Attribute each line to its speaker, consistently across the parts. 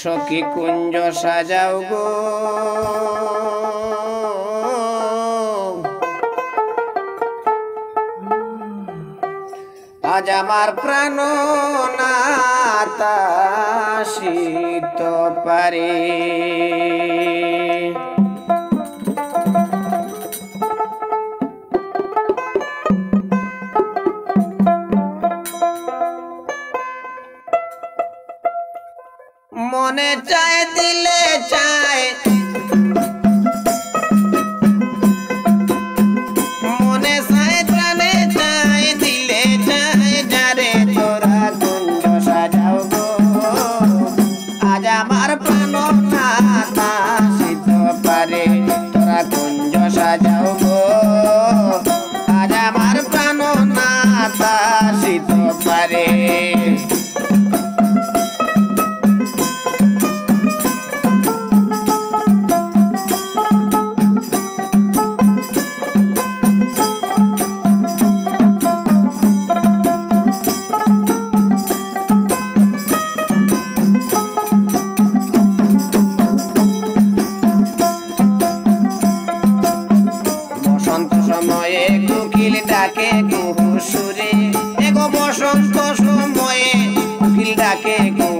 Speaker 1: সখী কুঞ্জ সাজাও গো। আজ আমার প্রাণ নাতাশিত পারে। মনে চায় দিলে চায়। ডাকে গো সুরে। এগো বসন্ত সময়ে উকিল ডাকে কুহু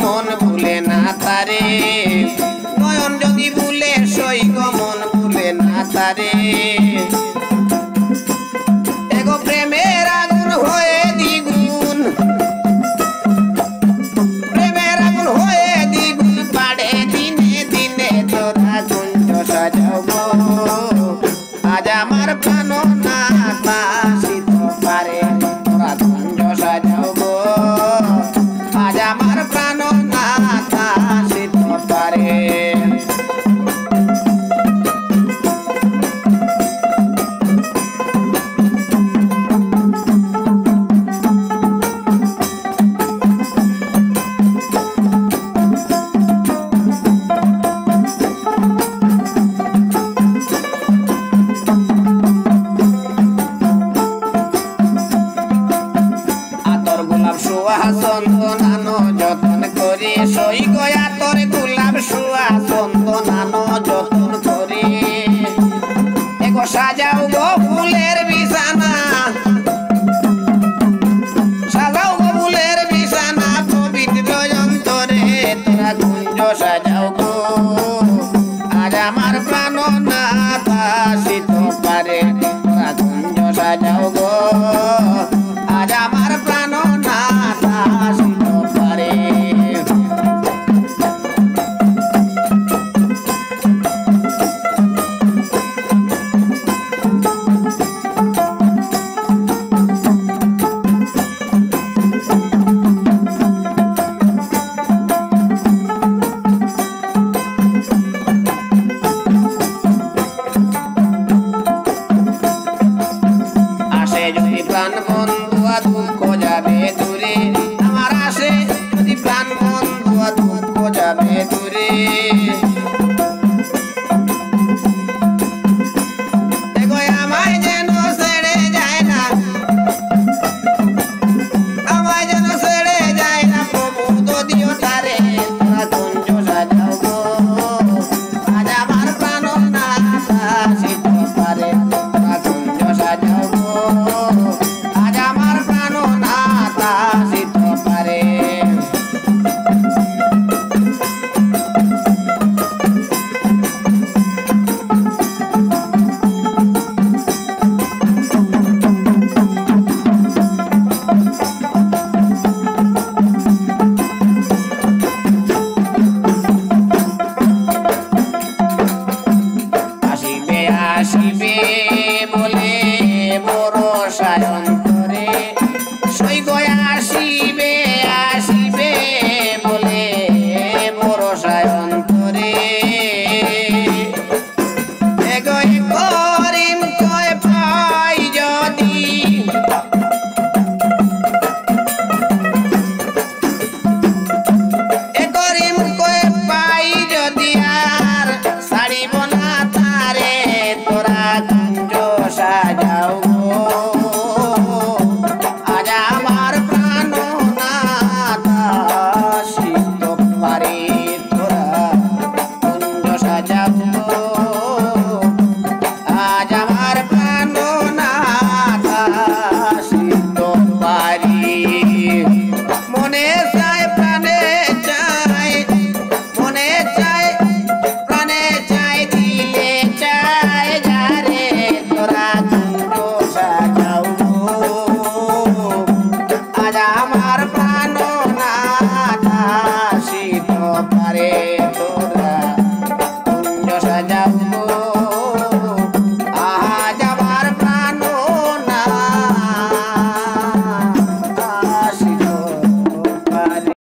Speaker 1: গমন ভুলে না তারে নয়ন যদি ভুলে সই গমন ভুলে না তারে আগুন দ্বিগুণ। আগুন দ্বিগুণ। দিনে আমার প্রাণ নাশিত পারে, তোরা কুঞ্জ সাজাও চন্দনানো যতন করে এগো সাজাও গো ফুলের বিছানা। সাজাও গো ফুলের বিছানা পবিত্র যন্তরে তোরা কুঞ্জ সাজাও গো প্রাণ বন্ধু Oh. Yeah.